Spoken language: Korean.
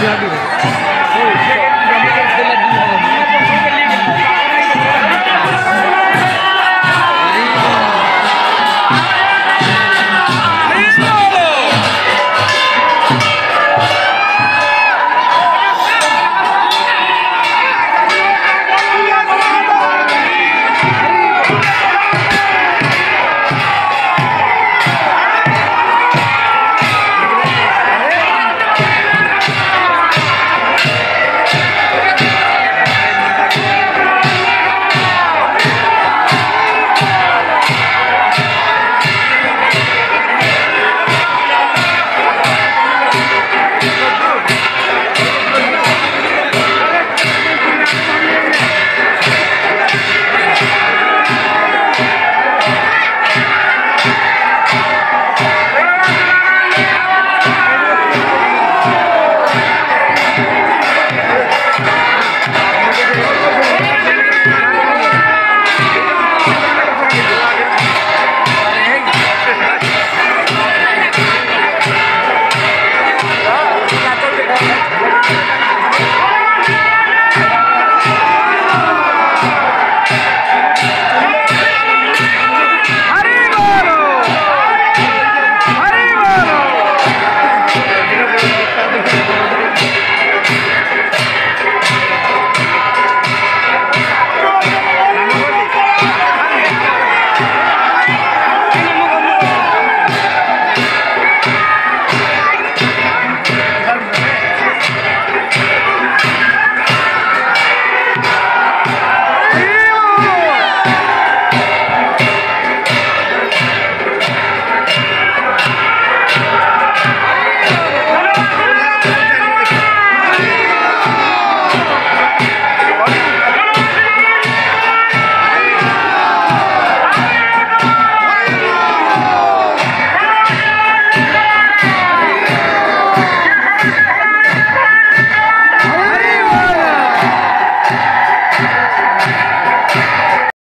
Gracias.